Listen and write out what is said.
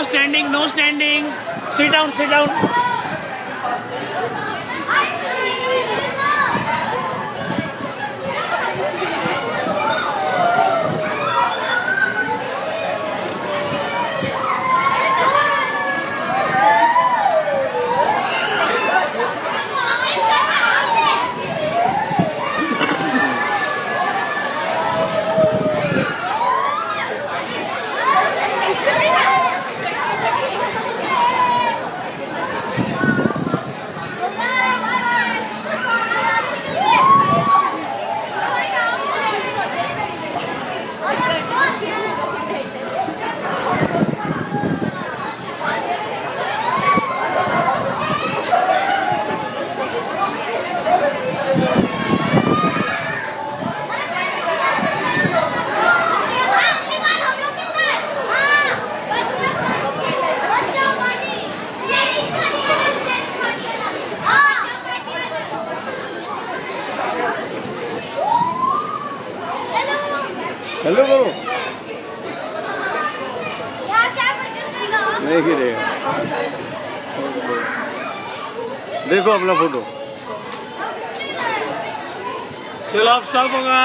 No standing, no standing. Sit down, sit down. Good. Hello करो नहीं गिरेगा। देखो अपना फ़ोटो। चलो आप स्टॉप होगा।